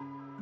you